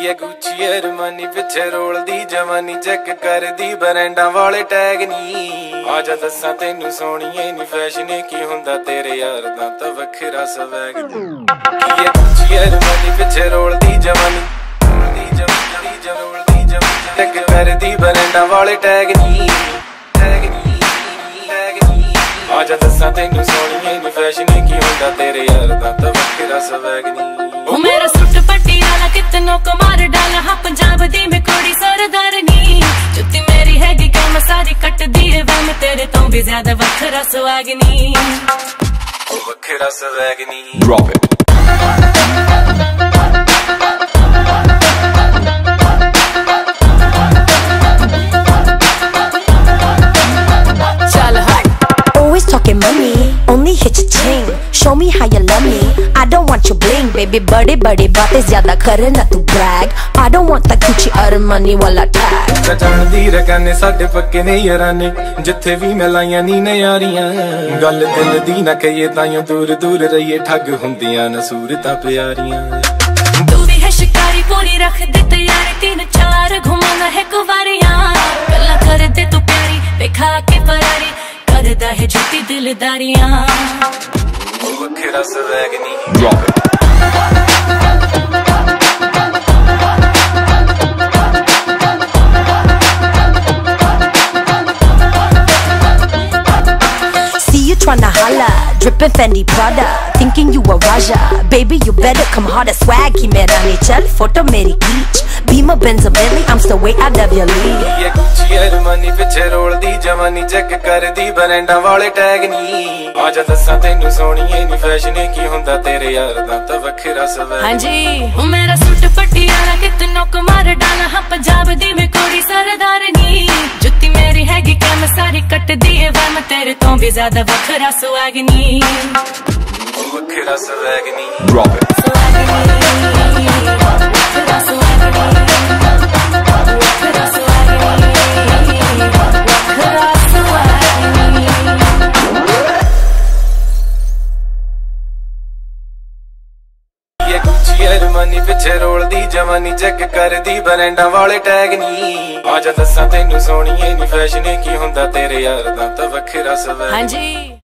ਇਹ ਗੁੱਚੀ ਅਰਮਾਨੀ ਪਿੱਛੇ ਰੋਲਦੀ ਜਵਾਨੀ ਚੈੱਕ ਕਰਦੀ, ਬਰੈਂਡਾਂ ਵਾਲੇ ਟੈਗ ਨਹੀਂ ਆ ਜਾ ਦੱਸਾਂ ਤੈਨੂੰ ਸੋਣੀਏ ਨੀ ਫੈਸ਼ਨ ਕੀ ਹੁੰਦਾ ਤੇਰੇ ਯਾਰ ਦਾ ਤਾਂ ਵੱਖਰਾ ਸਵੈਗ ਇਹ ਗੁੱਚੀ ਅਰਮਾਨੀ ਪਿੱਛੇ ਰੋਲਦੀ ਜਵਾਨੀ? ਰੋਲਦੀ ਜਵਾਨੀ ਰੋਲਦੀ ਜਵਾਨੀ ਚੈੱਕ ਕਰਦੀ, ਬਰੈਂਡਾਂ ਵਾਲੇ ਟੈਗ ਨਹੀਂ ਟੈਗ ਨਹੀਂ ਆ ਜਾ ਦੱਸਾਂ ਤੈਨੂੰ ਸੋਣੀਏ ਨੀ ਫੈਸ਼ਨ ਕੀ ਹੁੰਦਾ ਤੇਰੇ ਯਾਰ ਦਾ ਤਾਂ ਵੱਖਰਾ ਸਵੈਗ ਨਹੀਂ ਉਹ ਮੇਰਾ ਸੁੱਟ ਪਟਿਆਲਾ ਕਿਤਨੋਂ ਕਮਾਰ ਡਾਲਾ ਹਾਂ ਪੰਜਾਬ ਦੀ ਮੈਂ ਕੋੜੀ ਸਰਦਾਰਨੀ ਜੁੱਤੀ ਮੇਰੀ ਹੈਗੀ ਕੰਮ ਸਾਰੀ ਕੱਟਦੀ ਏ ਵੇ ਮੈਂ ਤੇਰੇ ਤੋਂ ਵੀ ਜ਼ਿਆਦਾ ਵੱਖਰਾ ਸੁਆਗਨੀ ਉਹ ਵੱਖਰਾ ਸਵੈਗ ਨਹੀਂ Drop it. ਚੱਲ ਹਟ Always talking money, only hit your chain. Show me how you love me. I don't want your bling, baby. बड़े बड़े बातें ज्यादा करे ना तू brag. I don't want that Gucci or money वाला tag. ਸਜਣ ਦੀ ਰਕਾਨੇ ਸਾਡੇ ਪੱਕੇ ਨੇ ਯਾਰਾਨੇ ਜਿੱਥੇ ਵੀ ਮਿਲਾਈਆਂ ਨੀ ਨਿਆਰੀਆਂ ਗੱਲ ਦਿਲ ਦੀ ਨਾ ਕਹੀਏ ਤਾਈਓ ਦੂਰ ਦੂਰ ਰਹੀਏ ਠੱਗ ਹੁੰਦੀਆਂ ਨਾ ਸੂਰਤਾਂ ਪਿਆਰੀਆਂ ਤੂੰ ਵੀ ਹੈ ਸ਼ਿਕਾਰੀ ਪੂਰੀ ਰੱਖ ਦੇ ਤਿਆਰੀ ਤਿੰਨ ਚਾਰ ਘੁਮਾਣਾ ਹੈ ਕੁਵਾਰੀਆਂ ਗੱਲਾਂ ਕਰ ਦੇ ਤੂੰ ਪਿਆਰੀ ਵੇਖਾ ਕੇ ਫਰਾਰੀ ਕਰਦਾ ਹੈ ਜੁੱਤੀ ਦਿਲਦਾਰੀਆਂ ਉਹ ਵੱਖਰਾ ਸਵੈਗ ਨਹੀਂ Drop it. Tryna holla, dripping Fendi Prada, thinking you a Raja. Baby, you better come harder, swag ki mera nahi chal, photo meri beach. Beamer Benz a Bentley, I'm still way out of your league. ਇਹ ਗੁੱਚੀ ਅਰਮਾਨੀ ਪਿੱਛੇ ਰੋਲਦੀ ਜਵਾਨੀ check ਕਰਦੀ ਬਰੈਂਡਾਂ ਵਾਲੇ tag ਨਹੀਂ ਆ ਜਾ ਦੱਸਾਂ ਤੈਨੂੰ ਸੋਣੀਏ ਨੀ ਫੈਸ਼ਨ ਕੀ ਹੁੰਦਾ ਤੇਰੇ ਯਾਰ ਦਾ ਤਾਂ ਵੱਖਰਾ ਸਵੈਗ ਹਾਂਜੀ ਉਹ ਮੇਰਾ ਸੁੱਟ ਪਟਿਆਲਾ ਕਿਤਨੋਂ ਕੁਮਾਰ ਡਾਲਾ ਹਾਂ ਪੰਜਾਬ ਦੀ ਮੈਂ ਕੋੜੀ ਕੰਮ ਸਾਰੀ ਕੱਟਦੀ ਏ ਵੇ ਮੈਂ ਤੇਰੇ ਤੋਂ ਵੀ ਜ਼ਿਆਦਾ ਵੱਖਰਾ ਸੁਆਗਨੀ ਵੱਖਰਾ Drop it. ਅਰਮਾਨੀ ਪਿੱਛੇ ਰੋਲਦੀ, ਜਵਾਨੀ ਚੈੱਕ ਕਰਦੀ, ਬਰੈਂਡਾਂ ਵਾਲੇ ਟੈਗ ਨਹੀਂ ਆ ਜਾ ਦੱਸਾਂ ਤੈਨੂੰ ਸੋਣੀਏ ਨੀ ਫੈਸ਼ਨ ਕੀ ਹੁੰਦਾ ਤੇਰੇ ਯਾਰ ਦਾ ਤਾਂ ਵੱਖਰਾ ਸਵੈਗ ਹਾਂਜੀ